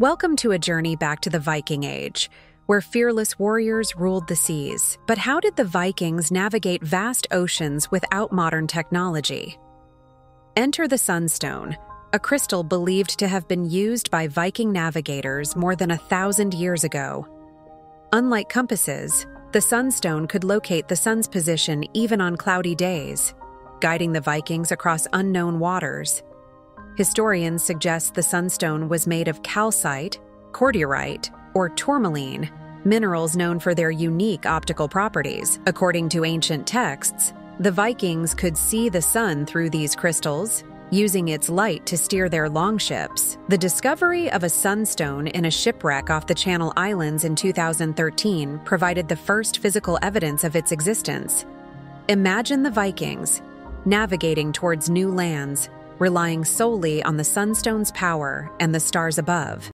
Welcome to a journey back to the Viking Age, where fearless warriors ruled the seas. But how did the Vikings navigate vast oceans without modern technology? Enter the Sunstone, a crystal believed to have been used by Viking navigators more than a thousand years ago. Unlike compasses, the Sunstone could locate the sun's position even on cloudy days, guiding the Vikings across unknown waters. Historians suggest the Sunstone was made of calcite, cordierite, or tourmaline, minerals known for their unique optical properties. According to ancient texts, the Vikings could see the sun through these crystals, using its light to steer their longships. The discovery of a sunstone in a shipwreck off the Channel Islands in 2013 provided the first physical evidence of its existence. Imagine the Vikings navigating towards new lands, relying solely on the sunstone's power and the stars above.